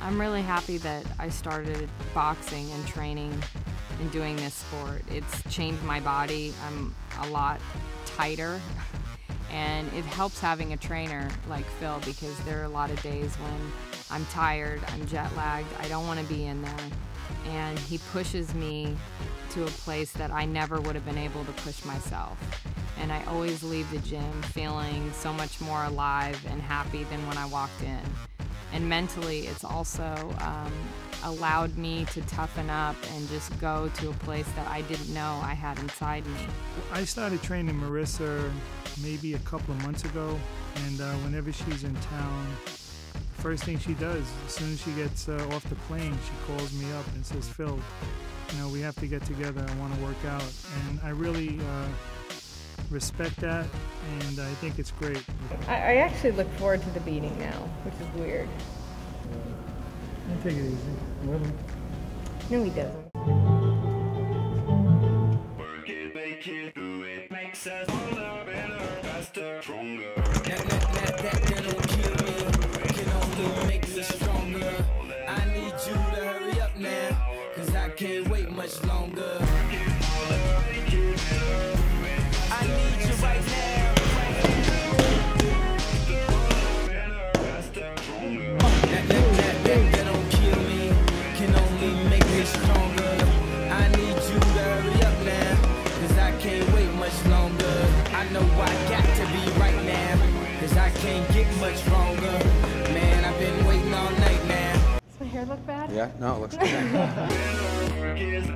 I'm really happy that I started boxing and training and doing this sport. It's changed my body. I'm a lot tighter and it helps having a trainer like Phil because there are a lot of days when I'm tired, I'm jet lagged, I don't want to be in there. And he pushes me to a place that I never would have been able to push myself. And I always leave the gym feeling so much more alive and happy than when I walked in. And mentally, it's also um, allowed me to toughen up and just go to a place that I didn't know I had inside me. I started training Marisa maybe a couple of months ago, and uh, whenever she's in town, first thing she does, as soon as she gets uh, off the plane, she calls me up and says, Phil, you know, we have to get together. I want to work out. And I really uh, respect that, and I think it's great. I, I actually look forward to the beating now, which is weird. I take it easy. Really? No, he doesn't. Work it, make it, do it, makes us harder, better, faster, That, that, that, that, that don't kill me, can only make me stronger. I need you to hurry up now, cause I can't wait much longer. I know I got to be right now, cause I can't get much stronger. Man, I've been waiting all night now. Does my hair look bad? Yeah, no, it looks good.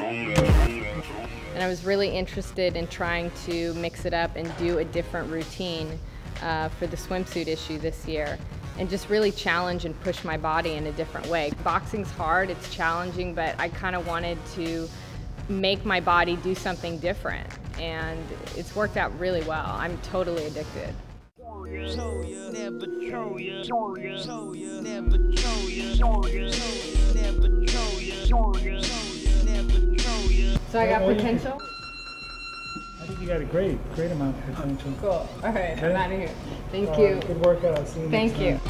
And I was really interested in trying to mix it up and do a different routine uh, for the swimsuit issue this year and just really challenge and push my body in a different way. Boxing's hard, it's challenging, but I kind of wanted to make my body do something different and it's worked out really well. I'm totally addicted. Never. So I got Well, you- potential? I think you got a great, great amount of potential. Cool. All right, Okay. I'm out of here. Thank Uh, you. Good workout. I'll see you Thank you.